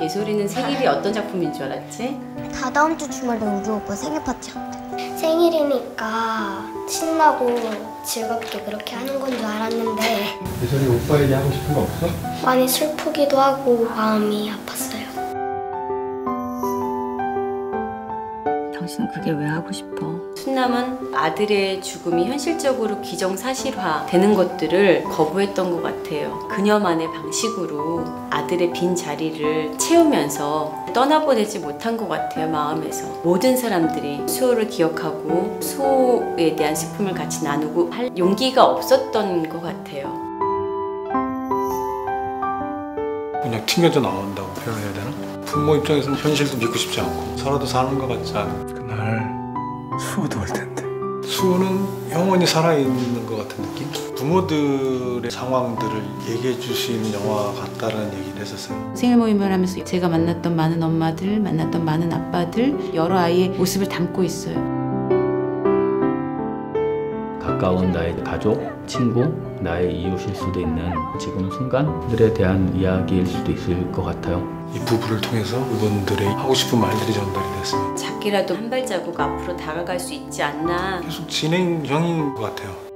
예솔이는 생일이 어떤 작품인 줄 알았지? 다다음 주 주말에 우리 오빠 생일 파티 한대. 생일이니까 신나고 즐겁게 그렇게 하는 건 줄 알았는데 예솔이 오빠에게 하고 싶은 거 없어? 많이 슬프기도 하고 마음이 아팠어 당신은 그게 왜 하고 싶어? 순남은 아들의 죽음이 현실적으로 기정사실화 되는 것들을 거부했던 것 같아요. 그녀만의 방식으로 아들의 빈 자리를 채우면서 떠나보내지 못한 것 같아요, 마음에서. 모든 사람들이 수호를 기억하고 수호에 대한 슬픔을 같이 나누고 할 용기가 없었던 것 같아요. 그냥 튕겨져 나온다고 표현해야 되나? 부모 입장에서는 현실도 믿고 싶지 않고 살아도 사는 것 같지 않아 그날 수호도 올 텐데 수호는 영원히 살아있는 것 같은 느낌? 부모들의 상황들을 얘기해 줄 수 있는 영화 같다라는 얘기를 했었어요 생일 모임을 하면서 제가 만났던 많은 엄마들, 만났던 많은 아빠들, 여러 아이의 모습을 담고 있어요. 가까운 나의 가족, 친구, 나의 이웃일 수도 있는 지금 순간들에 대한 이야기일 수도 있을 것 같아요. 이 부부를 통해서 그분들의 하고 싶은 말들이 전달이 됐으면 작게라도 한 발자국 앞으로 다가갈 수 있지 않나. 계속 진행형인 것 같아요